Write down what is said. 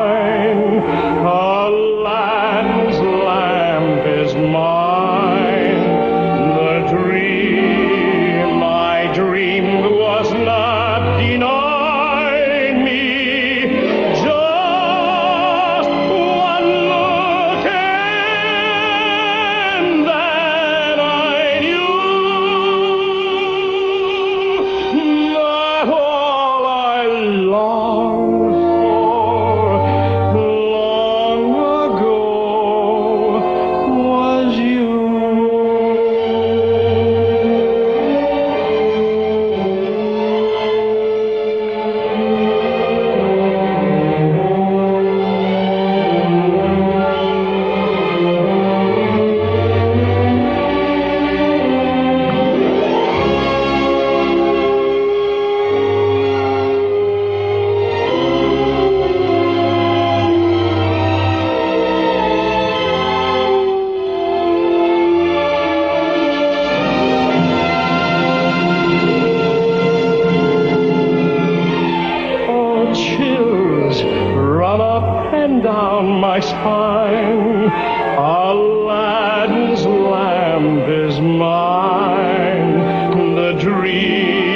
mine. find Aladdin's lamp is mine, the dream.